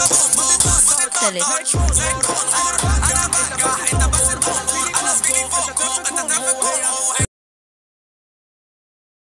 Tell it.